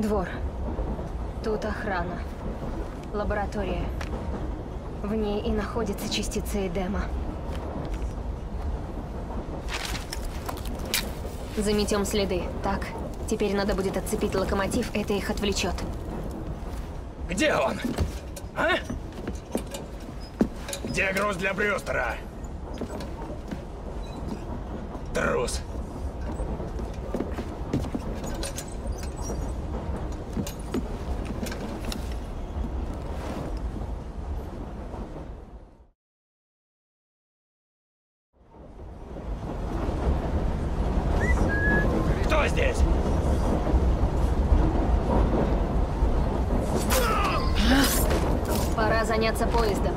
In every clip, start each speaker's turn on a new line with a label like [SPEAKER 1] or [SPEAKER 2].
[SPEAKER 1] Двор. Тут охрана. Лаборатория. В ней и находится частица Эдема. Заметем следы. Так, теперь надо будет отцепить локомотив, это их отвлечет.
[SPEAKER 2] Где он? А? Где груз для Брюстера? Трус. Кто здесь?
[SPEAKER 1] Пора заняться поездом.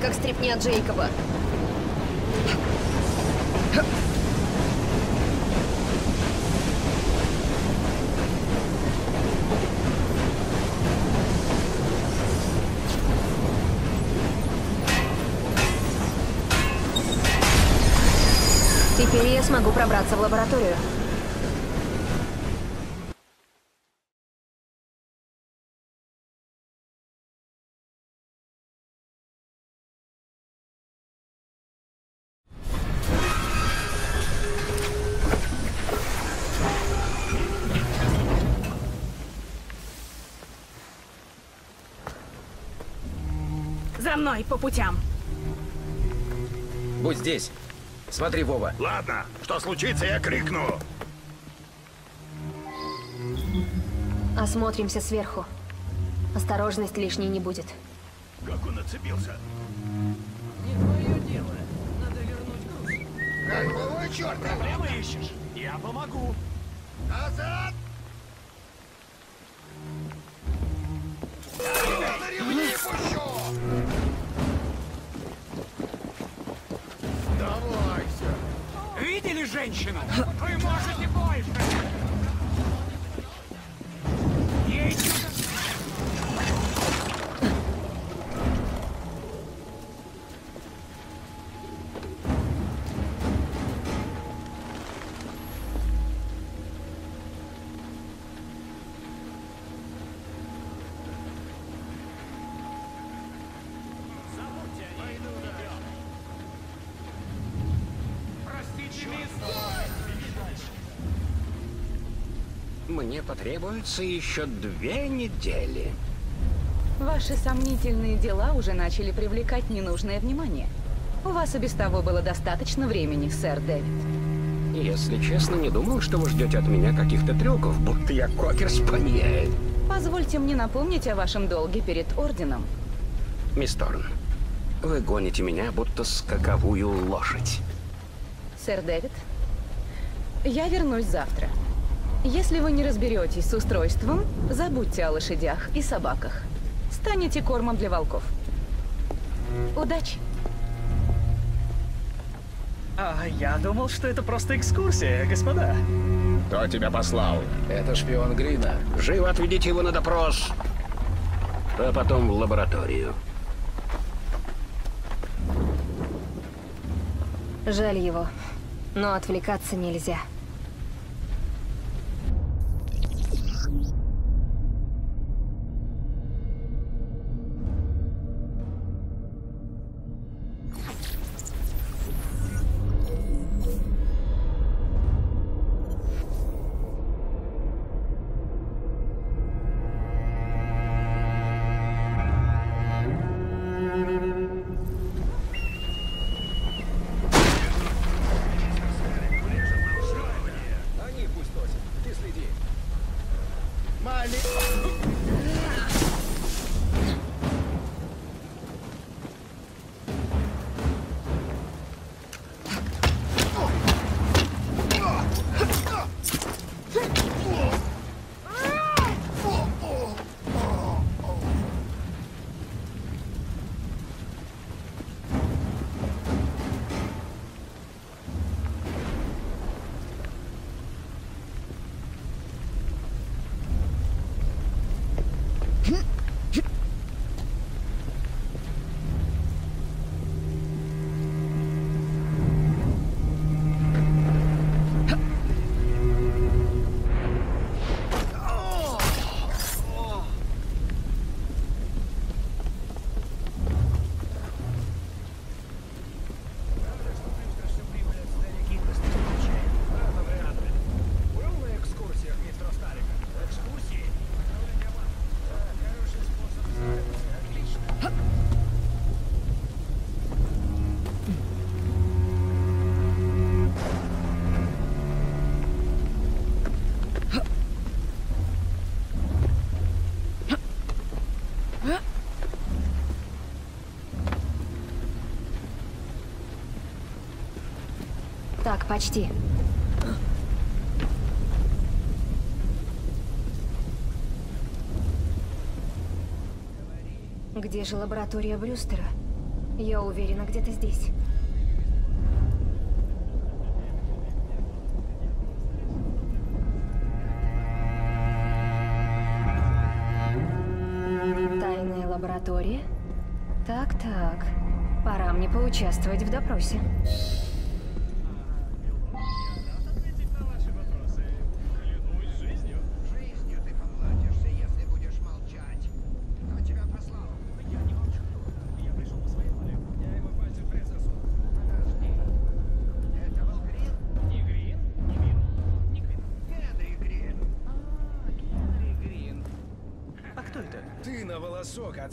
[SPEAKER 1] Как стрипня Джейкоба. Теперь я смогу пробраться в лабораторию.
[SPEAKER 3] Мной по путям.
[SPEAKER 4] Будь здесь. Смотри, Вова.
[SPEAKER 2] Ладно, что случится, я крикну.
[SPEAKER 1] Осмотримся сверху. Осторожность лишней не будет.
[SPEAKER 2] Как он отцепился?
[SPEAKER 4] Не твое дело. Надо вернуть груз.
[SPEAKER 2] Какого черта?
[SPEAKER 5] Проблемы ищешь? Я помогу.
[SPEAKER 2] Назад!
[SPEAKER 5] Женщину? Вы можете больше.
[SPEAKER 4] Мне потребуется еще две недели.
[SPEAKER 6] Ваши сомнительные дела уже начали привлекать ненужное внимание. У вас и без того было достаточно времени, сэр Дэвид.
[SPEAKER 7] Если честно, не думал, что вы ждете от меня каких-то трюков, будто я кокер спаниель.
[SPEAKER 6] Позвольте мне напомнить о вашем долге перед Орденом.
[SPEAKER 7] Мисс Торн, вы гоните меня, будто скаковую лошадь.
[SPEAKER 6] Сэр Дэвид, я вернусь завтра. Если вы не разберетесь с устройством, забудьте о лошадях и собаках. Станете кормом для волков. Удачи!
[SPEAKER 4] А, я думал, что это просто экскурсия, господа.
[SPEAKER 8] Кто тебя послал? Это шпион Грина.
[SPEAKER 7] Живо отведите его на допрос, а потом в лабораторию.
[SPEAKER 1] Жаль его, но отвлекаться нельзя. Почти. Где же лаборатория Брюстера? Я уверена, где-то здесь. Тайная лаборатория? Так-так. Пора мне поучаствовать в допросе.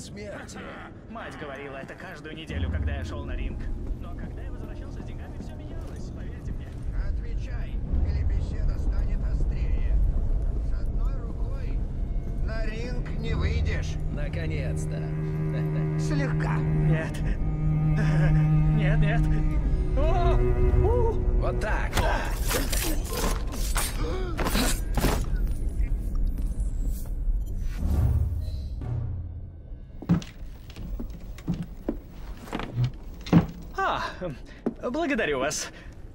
[SPEAKER 8] Смерти.
[SPEAKER 4] Мать говорила это каждую неделю, когда я шел на ринг. Но когда я возвращался с деньгами, все менялось, поверьте мне.
[SPEAKER 2] Отвечай, или беседа станет острее. С одной рукой на ринг не выйдешь.
[SPEAKER 8] Наконец-то.
[SPEAKER 2] Слегка.
[SPEAKER 4] Нет. Нет, нет. О!
[SPEAKER 8] Вот так.
[SPEAKER 4] благодарю вас.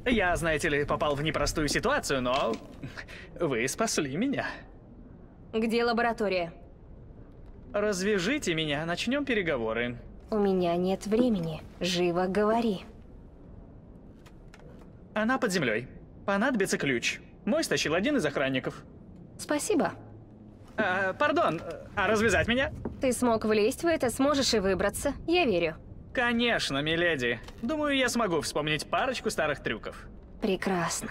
[SPEAKER 4] Я, знаете ли, попал в непростую ситуацию, но вы спасли меня.
[SPEAKER 1] Где лаборатория?
[SPEAKER 4] Развяжите меня, начнем переговоры.
[SPEAKER 1] У меня нет времени. Живо говори.
[SPEAKER 4] Она под землей. Понадобится ключ. Мой стащил один из охранников.
[SPEAKER 1] Спасибо.
[SPEAKER 4] А, пардон, а развязать меня?
[SPEAKER 1] Ты смог влезть в это, сможешь и выбраться. Я верю.
[SPEAKER 4] Конечно, миледи. Думаю, я смогу вспомнить парочку старых трюков.
[SPEAKER 1] Прекрасно.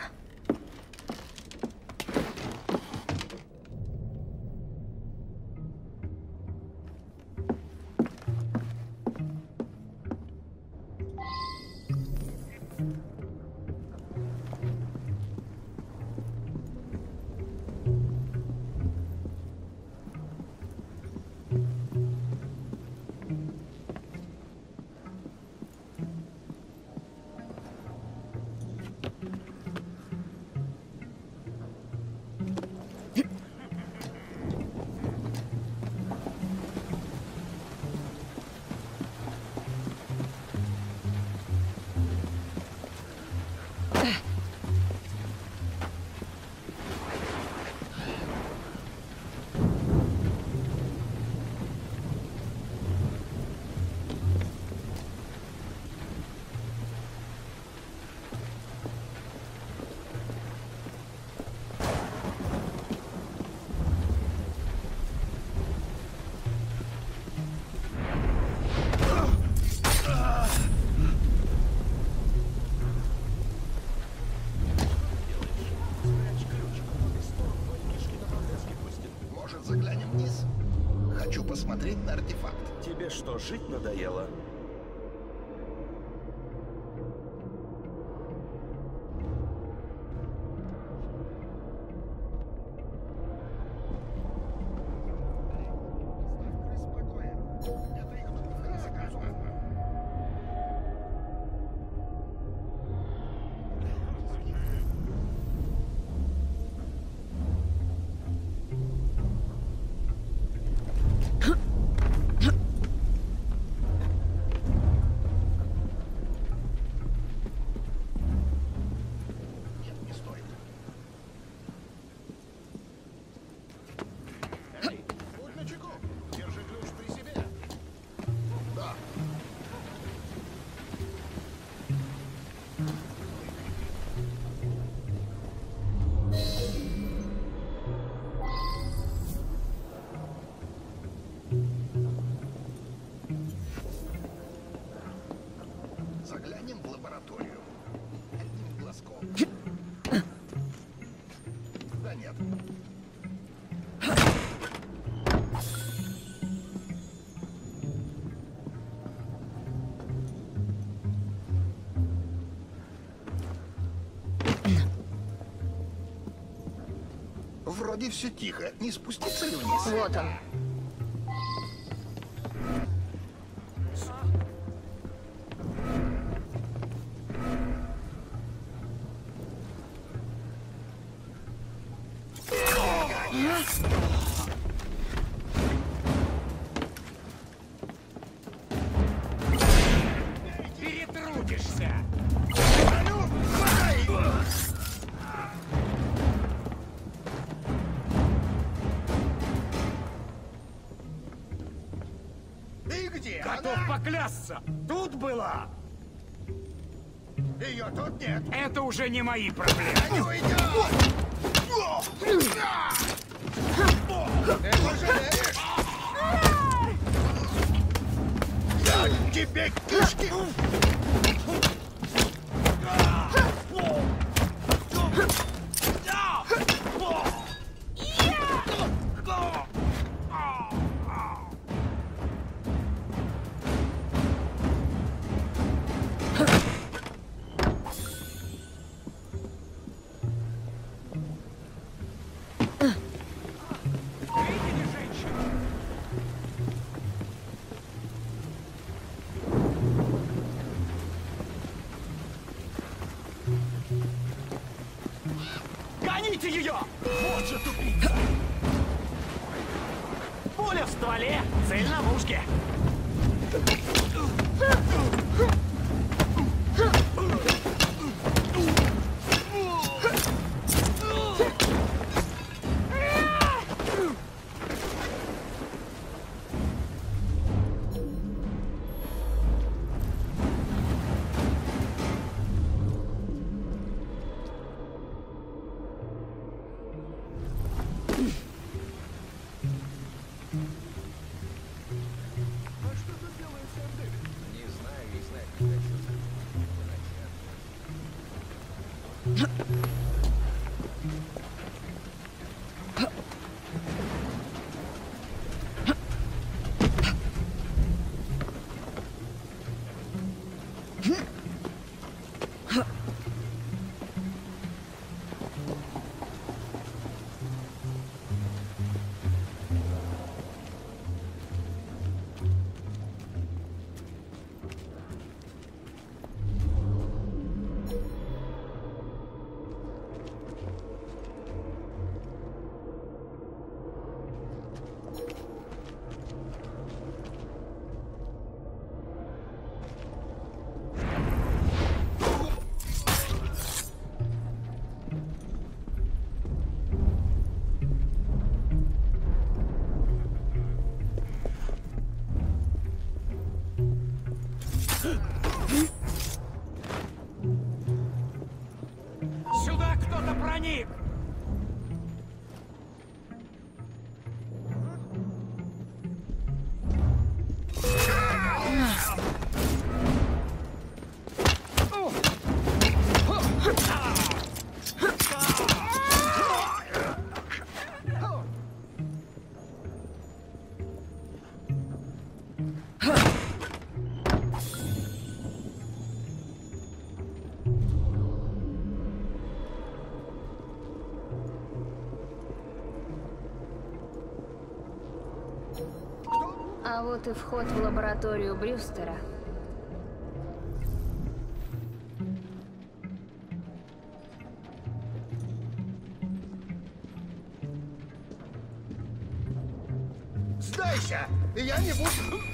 [SPEAKER 2] Старинный артефакт.
[SPEAKER 8] Тебе что, жить надоело?
[SPEAKER 2] Вроде все тихо. Не спуститься ли вниз?
[SPEAKER 1] Вот он.
[SPEAKER 5] Готов поклясться. Тут была.
[SPEAKER 2] Ее тут нет.
[SPEAKER 5] Это уже не мои проблемы.
[SPEAKER 2] Уйдет! Я тебе кишки!
[SPEAKER 5] Гоните ее! Вот же тупица! Пуля в стволе, цель на мушке.
[SPEAKER 1] Вот и вход в лабораторию Брюстера.
[SPEAKER 2] Сдайся! Я не буду...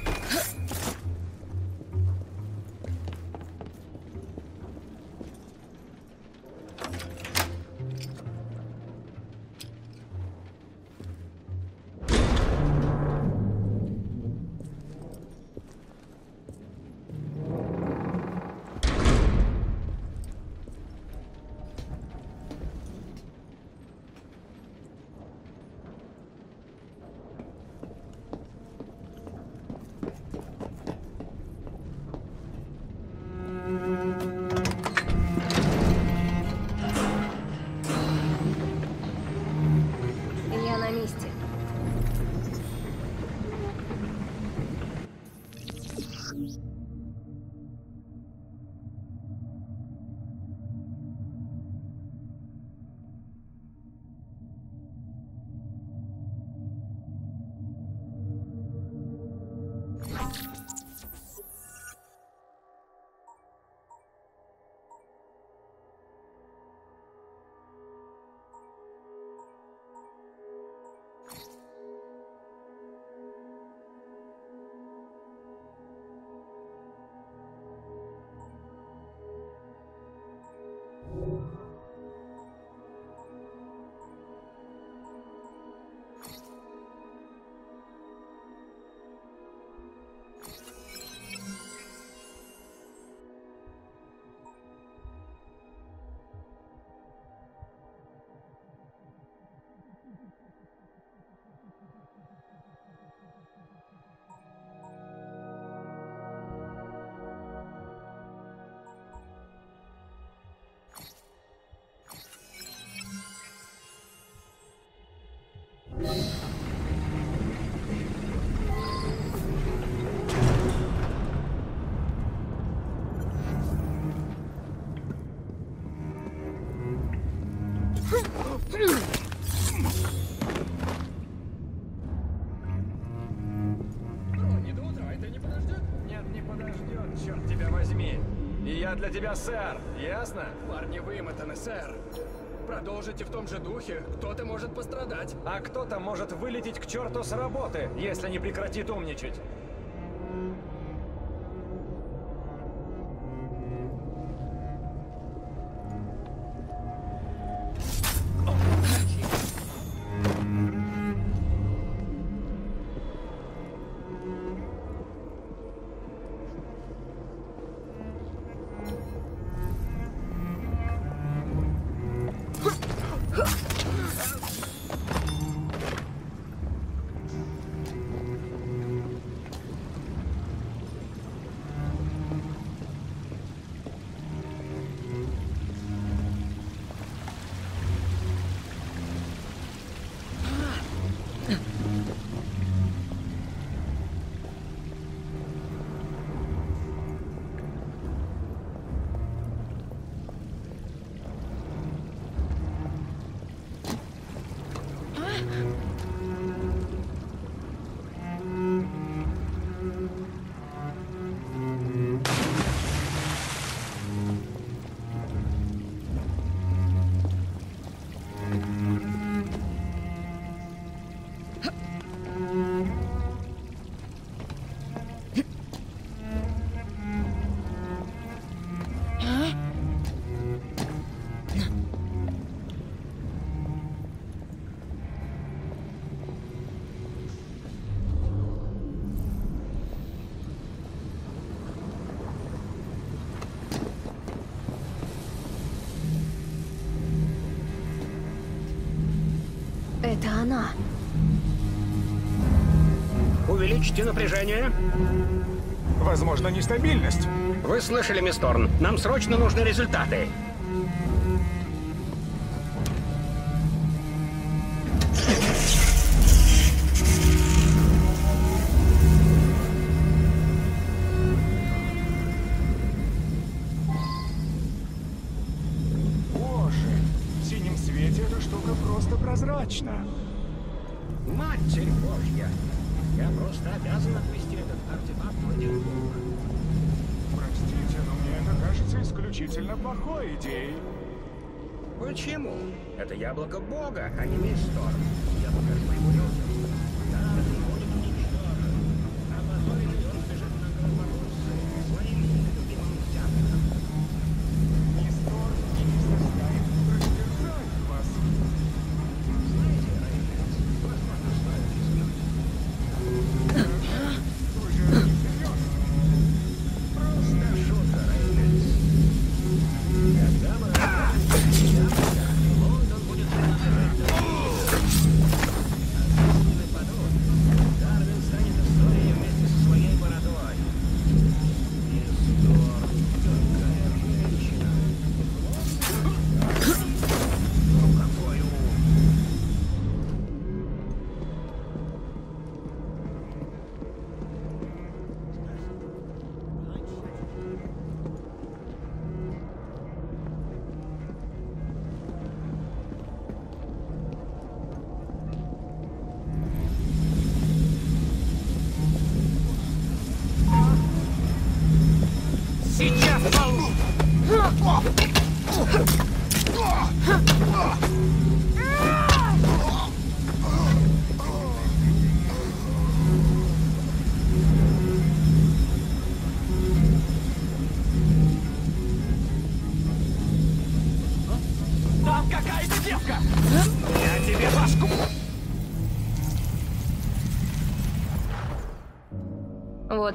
[SPEAKER 9] для тебя сэр, ясно? Парни вымотаны, сэр. Продолжите в том же духе, кто-то может пострадать.
[SPEAKER 10] А кто-то может вылететь к черту с работы, если не прекратит умничать.
[SPEAKER 1] Huh? Она.
[SPEAKER 7] Увеличьте напряжение.
[SPEAKER 9] Возможно, нестабильность.
[SPEAKER 7] Вы слышали, мисс Торн. Нам срочно нужны результаты.
[SPEAKER 9] Боже, в синем свете эта штука просто прозрачна.
[SPEAKER 7] Матерь Божья! Я просто обязан отвести
[SPEAKER 9] Простите, но мне это кажется исключительно плохой идеей.
[SPEAKER 7] Почему? Это яблоко бога, а не мисс Торн. Я покажу ему людям.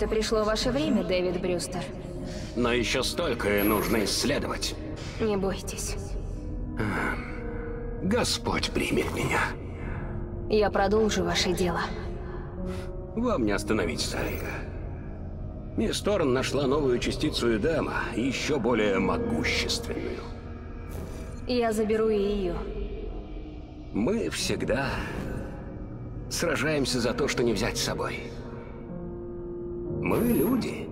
[SPEAKER 9] И
[SPEAKER 1] пришло ваше время, Дэвид Брюстер.
[SPEAKER 7] Но еще столько нужно исследовать.
[SPEAKER 1] Не бойтесь.
[SPEAKER 7] Господь примет меня.
[SPEAKER 1] Я продолжу ваше дело.
[SPEAKER 7] Вам не остановить Старика. Мисс Торн нашла новую частицу Эдема, еще более могущественную.
[SPEAKER 1] Я заберу и ее.
[SPEAKER 7] Мы всегда сражаемся за то, что не взять с собой. Мы люди.